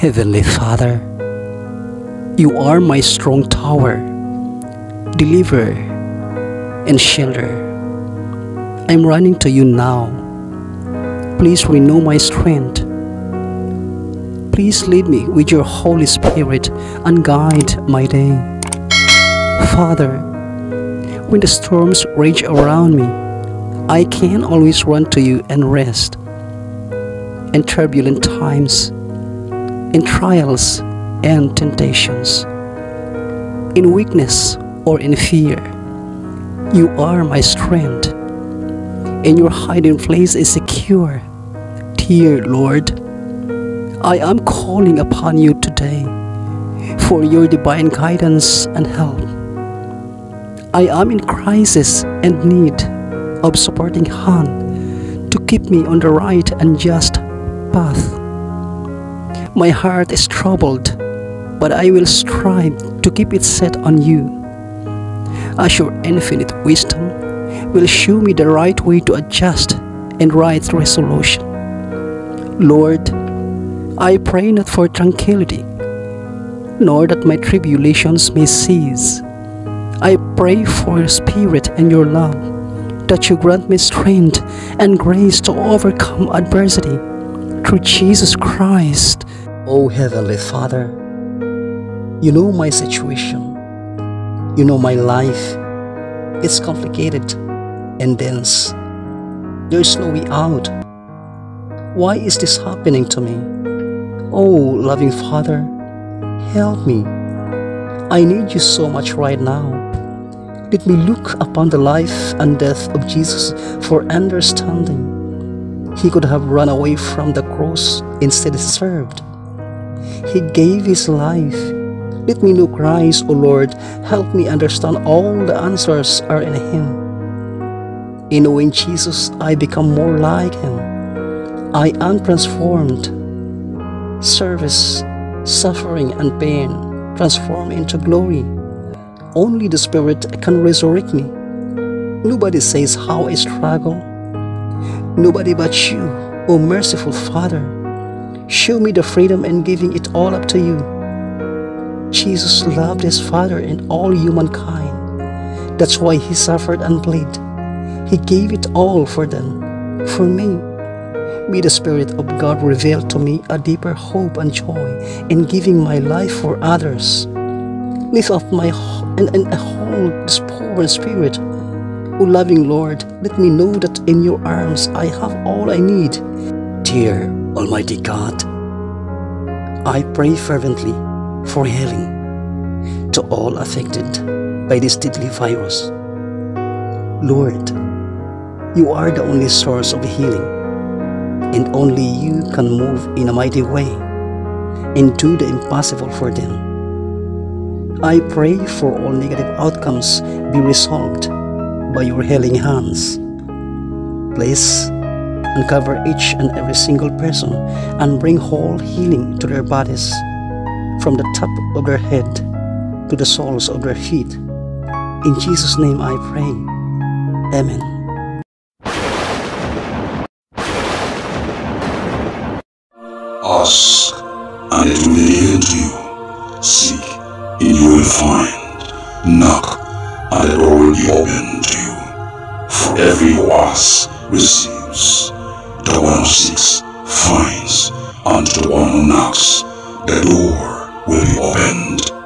Heavenly Father, you are my strong tower, deliverer, and shelter. I'm running to you now. Please renew my strength. Please lead me with your Holy Spirit and guide my day. Father, when the storms rage around me, I can always run to you and rest. In turbulent times, in trials and temptations, in weakness or in fear, you are my strength, and your hiding place is secure. Dear Lord, I am calling upon you today for your divine guidance and help. I am in crisis and need of supporting hand to keep me on the right and just path. My heart is troubled, but I will strive to keep it set on you. As your infinite wisdom will show me the right way to adjust and right resolution. Lord, I pray not for tranquility, nor that my tribulations may cease. I pray for your spirit and your love, that you grant me strength and grace to overcome adversity through Jesus Christ. O Heavenly Father, you know my situation. You know my life. It's complicated and dense. There's no way out. Why is this happening to me? Oh, loving Father, help me. I need you so much right now. Let me look upon the life and death of Jesus for understanding. He could have run away from the cross, instead of served. He gave his life. Let me know Christ, O Lord. Help me understand all the answers are in him. In knowing Jesus, I become more like him. I am transformed. Service, suffering, and pain transform into glory. Only the Spirit can resurrect me. Nobody says how I struggle. Nobody but you, O merciful Father. Show me the freedom and giving it all up to you. Jesus loved his Father and all humankind. That's why he suffered and bled. He gave it all for them, for me. May the Spirit of God reveal to me a deeper hope and joy in giving my life for others. Lift up my and, and hold this poor spirit. O loving Lord, let me know that in your arms I have all I need. Dear Almighty God, I pray fervently for healing to all affected by this deadly virus. Lord, you are the only source of healing, and only you can move in a mighty way and do the impossible for them. I pray for all negative outcomes be resolved by your healing hands. Please uncover each and every single person and bring whole healing to their bodies from the top of their head to the soles of their feet. In Jesus' name I pray. Amen. Ask, and it will be given to you. Seek, and you will find. Knock, and door will be opened to you. For every who asks receives, one seeks, finds, and to knocks, the door will be opened.